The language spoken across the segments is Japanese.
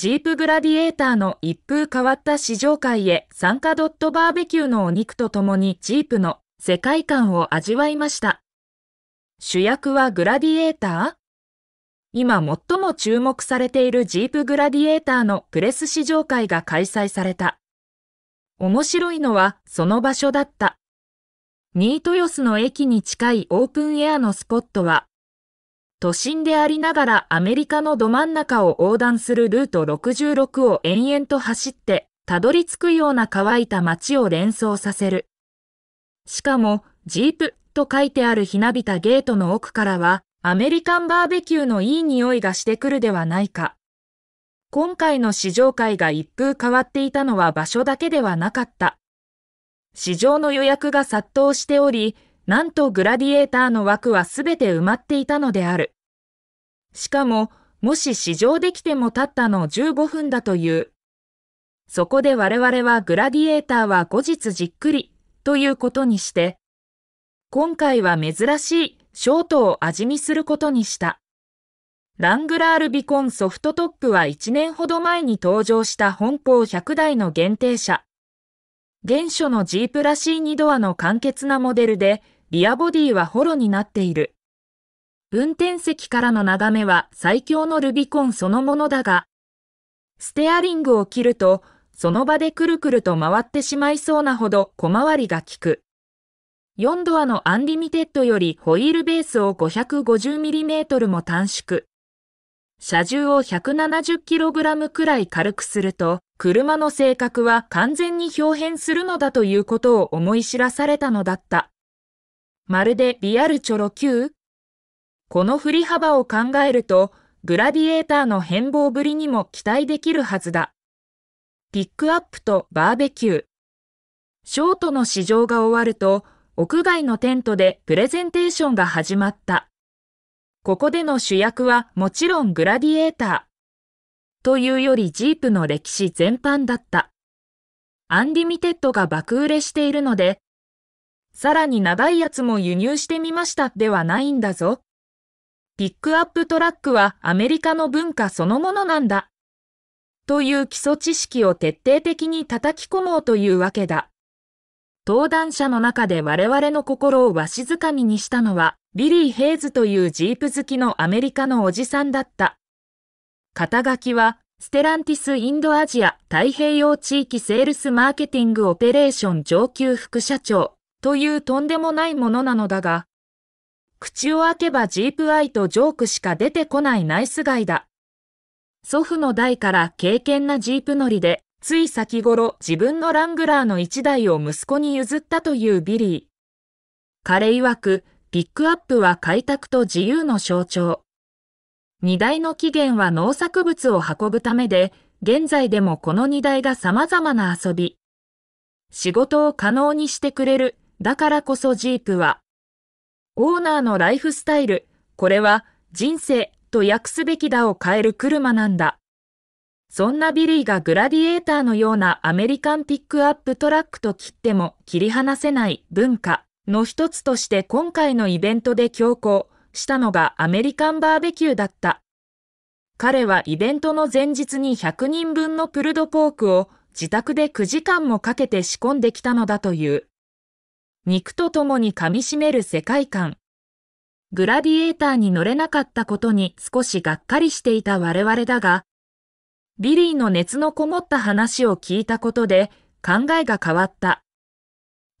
ジープグラディエーターの一風変わった試乗会へ参加ドットバーベキューのお肉とともにジープの世界観を味わいました。主役はグラディエーター？今最も注目されているジープグラディエーターのプレス試乗会が開催された。面白いのはその場所だった。ニートヨスの駅に近いオープンエアのスポットは、都心でありながらアメリカのど真ん中を横断するルート66を延々と走ってたどり着くような乾いた街を連想させる。しかも、ジープと書いてあるひなびたゲートの奥からは、アメリカンバーベキューのいい匂いがしてくるではないか。今回の試乗会が一風変わっていたのは場所だけではなかった。市場の予約が殺到しており、なんとグラディエーターの枠はすべて埋まっていたのである。しかも、もし試乗できても経ったの15分だという。そこで我々はグラディエーターは後日じっくりということにして、今回は珍しいショートを味見することにした。ラングラールビコンソフトトップは1年ほど前に登場した本邦100台の限定車。原初のジープらしい2ドアの簡潔なモデルで、リアボディはホロになっている。運転席からの眺めは最強のルビコンそのものだが、ステアリングを切ると、その場でくるくると回ってしまいそうなほど小回りが効く。4ドアのアンリミテッドよりホイールベースを 550mm も短縮。車重を 170kg くらい軽くすると、車の性格は完全に豹変するのだということを思い知らされたのだった。まるでリアルチョロ Q? この振り幅を考えると、グラディエーターの変貌ぶりにも期待できるはずだ。ピックアップとバーベキュー。ショートの試乗が終わると、屋外のテントでプレゼンテーションが始まった。ここでの主役はもちろんグラディエーター。というよりジープの歴史全般だった。アンリミテッドが爆売れしているので、さらに長いやつも輸入してみましたではないんだぞ。ピックアップトラックはアメリカの文化そのものなんだ。という基礎知識を徹底的に叩き込もうというわけだ。登壇者の中で我々の心をわしづかみにしたのは、ビリー・ヘイズというジープ好きのアメリカのおじさんだった。肩書きは、ステランティス・インドアジア太平洋地域セールスマーケティングオペレーション上級副社長というとんでもないものなのだが、口を開けばジープ愛とジョークしか出てこないナイスガイだ。祖父の代から敬虔なジープ乗りで、つい先頃自分のラングラーの一台を息子に譲ったというビリー。彼曰く、ピックアップは開拓と自由の象徴。荷台の起源は農作物を運ぶためで、現在でもこの荷台が様々な遊び。仕事を可能にしてくれる、だからこそジープは。オーナーのライフスタイル、これは人生と訳すべきだを変える車なんだ。そんなビリーがグラディエーターのようなアメリカンピックアップトラックと切っても切り離せない文化。の一つとして今回のイベントで強行したのがアメリカンバーベキューだった。彼はイベントの前日に100人分のプルドポークを自宅で9時間もかけて仕込んできたのだという。肉と共に噛み締める世界観。グラディエーターに乗れなかったことに少しがっかりしていた我々だが、ビリーの熱のこもった話を聞いたことで考えが変わった。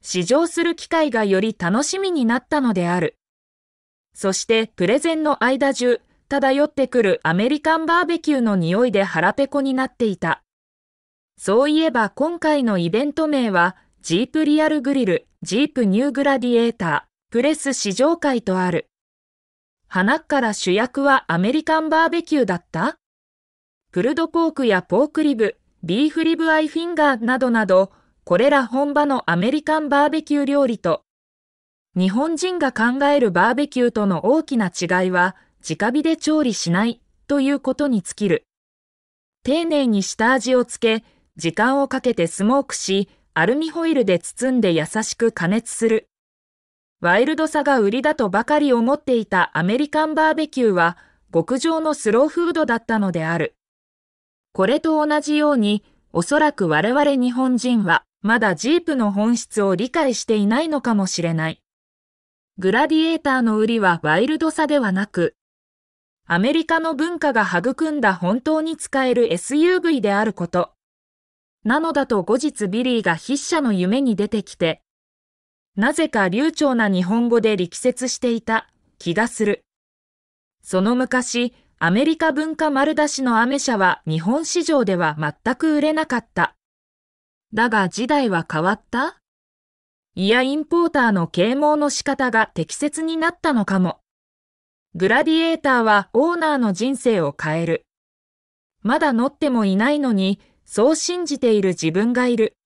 試乗する機会がより楽しみになったのである。そしてプレゼンの間中、漂ってくるアメリカンバーベキューの匂いで腹ペコになっていた。そういえば今回のイベント名は、 Jeep Real Grill、Jeep New Gladiator、プレス試乗会とある。はなから主役はアメリカンバーベキューだった？プルドポークやポークリブ、ビーフリブアイフィンガーなどなど、これら本場のアメリカンバーベキュー料理と、日本人が考えるバーベキューとの大きな違いは、直火で調理しないということに尽きる。丁寧に下味をつけ、時間をかけてスモークし、アルミホイルで包んで優しく加熱する。ワイルドさが売りだとばかり思っていたアメリカンバーベキューは、極上のスローフードだったのである。これと同じように、おそらく我々日本人は、まだジープの本質を理解していないのかもしれない。グラディエーターの売りはワイルドさではなく、アメリカの文化が育んだ本当に使える SUV であること。なのだと後日ビリーが筆者の夢に出てきて、なぜか流暢な日本語で力説していた気がする。その昔、アメリカ文化丸出しのアメ車は日本市場では全く売れなかった。だが時代は変わった？いやインポーターの啓蒙の仕方が適切になったのかも。グラディエーターはオーナーの人生を変える。まだ乗ってもいないのに、そう信じている自分がいる。